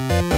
you